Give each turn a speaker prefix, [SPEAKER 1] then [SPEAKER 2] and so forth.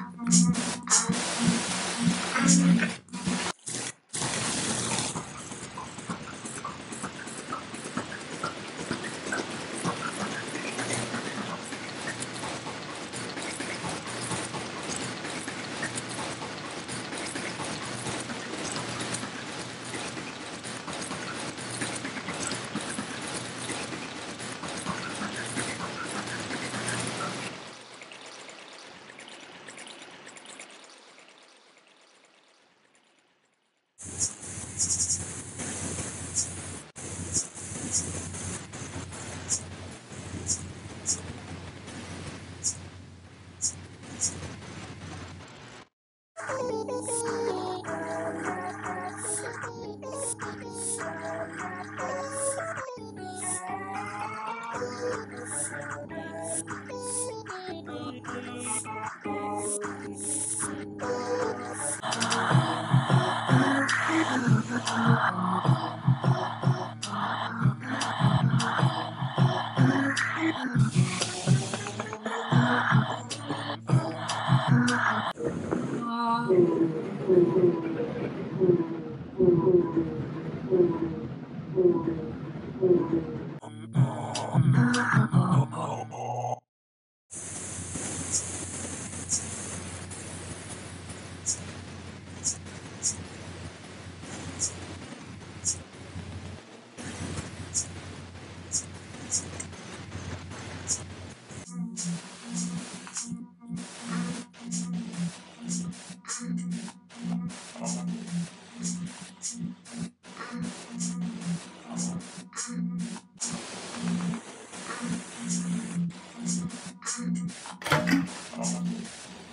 [SPEAKER 1] Mm-hmm. うん